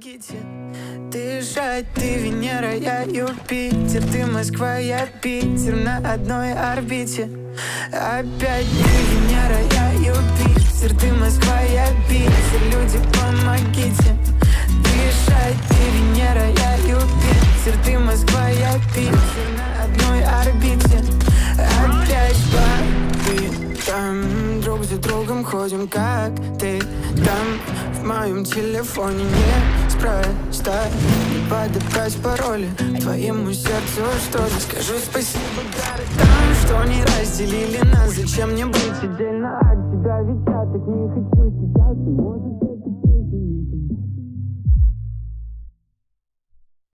помогите. Дышать, ты Венера, я Юпитер Ты Москва, я Питер На одной орбите. Опять ты Венера, я Юпитер Ты Москва, я Питер Люди, помогите. Дышать, ты Венера, я Юпитер Ты Москва, я Питер На одной орбите. Опять по там Друг за другом ходим, как ты там В моем телефоне не спроста Не подобрать пароли Твоему сердцу что ли Скажу спасибо городам, что не разделили нас. Зачем мне быть отдельно от тебя? Ведь я так не хочу сейчас. Может песня